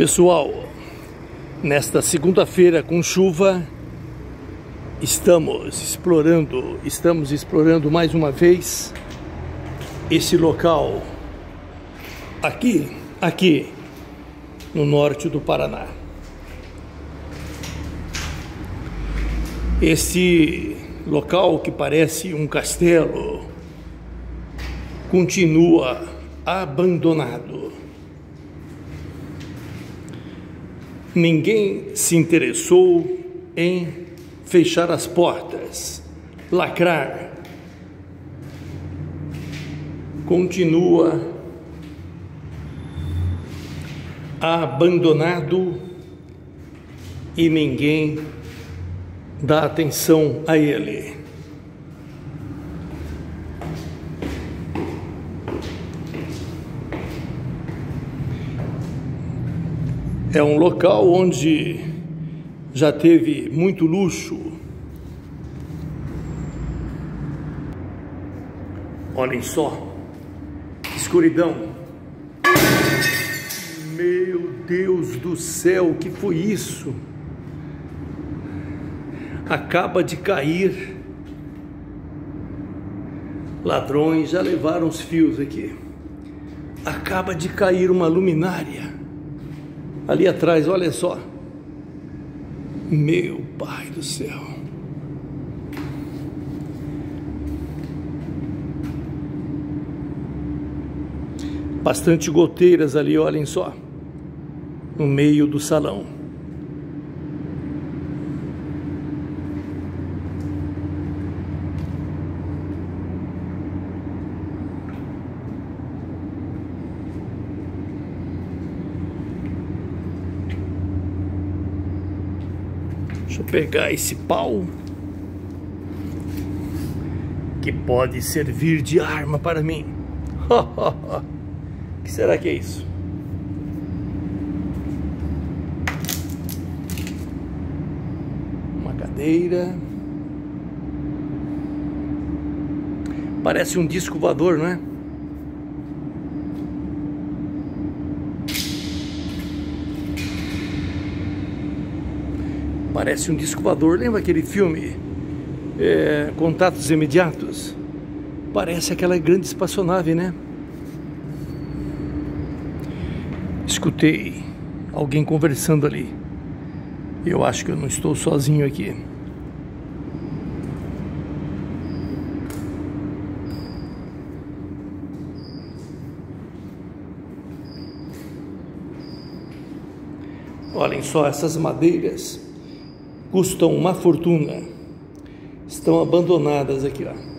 Pessoal, nesta segunda-feira com chuva, estamos explorando, estamos explorando mais uma vez esse local aqui, aqui no norte do Paraná. Esse local que parece um castelo continua abandonado. Ninguém se interessou em fechar as portas, lacrar. Continua abandonado e ninguém dá atenção a ele. É um local onde já teve muito luxo. Olhem só, escuridão. Meu Deus do céu, o que foi isso? Acaba de cair. Ladrões já levaram os fios aqui. Acaba de cair uma luminária. Ali atrás, olha só. Meu Pai do céu. Bastante goteiras ali, olhem só. No meio do salão. Deixa eu pegar esse pau que pode servir de arma para mim. O que será que é isso? Uma cadeira. Parece um disco voador, não é? Parece um disco voador. Lembra aquele filme é, Contatos Imediatos? Parece aquela grande espaçonave, né? Escutei alguém conversando ali. Eu acho que eu não estou sozinho aqui. Olhem só essas madeiras custam uma fortuna. Estão abandonadas aqui, ó.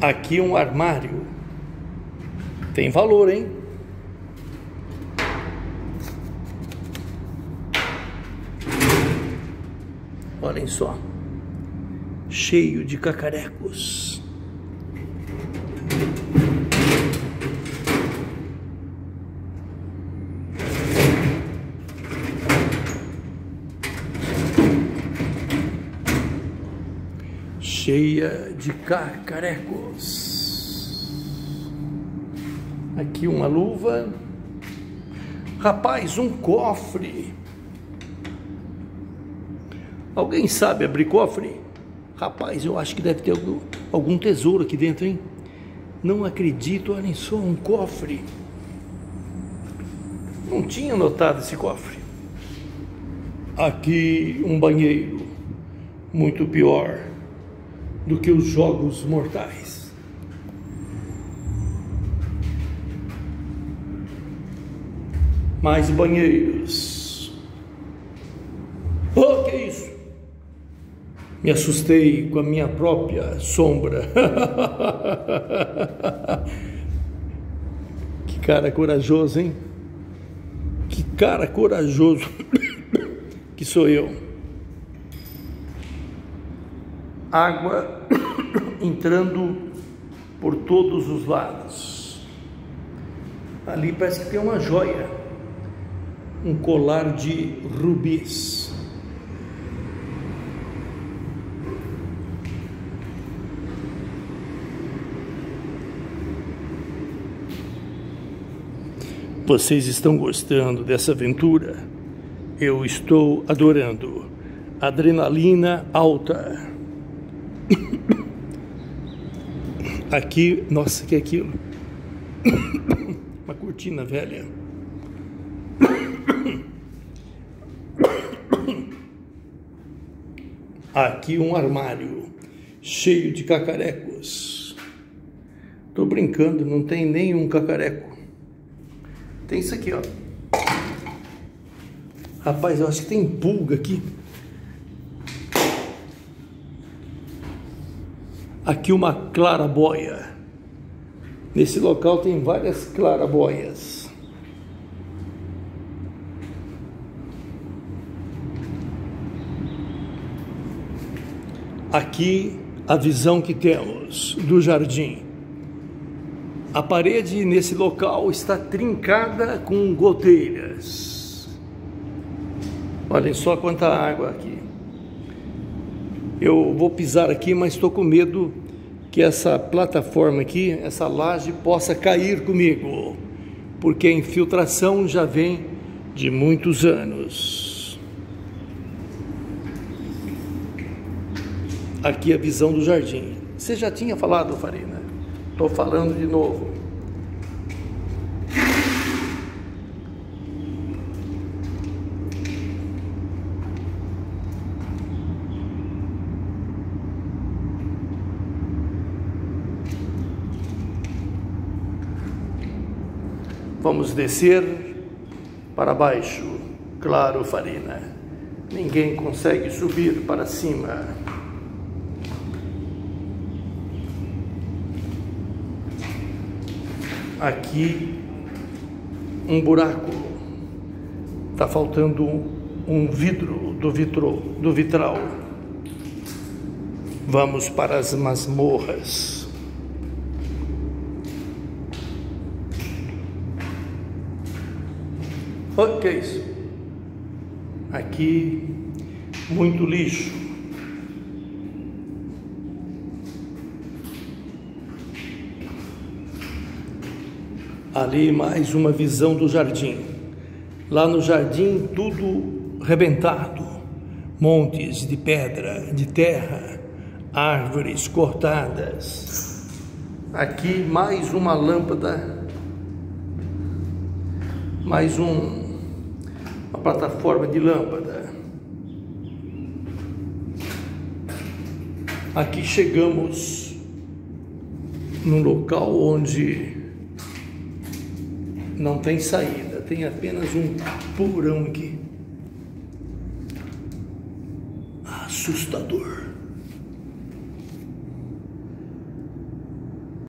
Aqui um armário. Tem valor, hein? Olhem só. Cheio de cacarecos. Cheia de cacarecos. Aqui uma luva. Rapaz, um cofre. Alguém sabe abrir cofre? Rapaz, eu acho que deve ter algum, algum tesouro aqui dentro, hein? Não acredito, olhem só, um cofre. Não tinha notado esse cofre. Aqui um banheiro. Muito pior do que os jogos mortais. Mais banheiros. Oh, que isso? Me assustei com a minha própria sombra. que cara corajoso, hein? Que cara corajoso que sou eu. Água entrando por todos os lados. Ali parece que tem uma joia, um colar de rubis. Vocês estão gostando dessa aventura? Eu estou adorando. Adrenalina alta. Aqui, nossa, que é aquilo? Uma cortina velha. Aqui um armário cheio de cacarecos. Tô brincando, não tem nenhum cacareco. Tem isso aqui, ó. Rapaz, eu acho que tem pulga aqui. Aqui uma clarabóia. Nesse local tem várias clarabóias. Aqui a visão que temos do jardim. A parede nesse local está trincada com goteiras. Olhem só quanta água aqui. Eu vou pisar aqui, mas estou com medo que essa plataforma aqui, essa laje, possa cair comigo, porque a infiltração já vem de muitos anos. Aqui a visão do jardim. Você já tinha falado, Farina? Estou falando de novo. Vamos descer para baixo. Claro, Farina. Ninguém consegue subir para cima. Aqui um buraco. Está faltando um vidro do vitro, do vitral. Vamos para as masmorras. O que é isso? Aqui, muito lixo. Ali mais uma visão do jardim. Lá no jardim tudo rebentado, montes de pedra, de terra, árvores cortadas. Aqui mais uma lâmpada, mais um plataforma de lâmpada. Aqui chegamos num local onde não tem saída, tem apenas um porão aqui. Assustador.